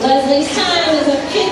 Leslie's time is a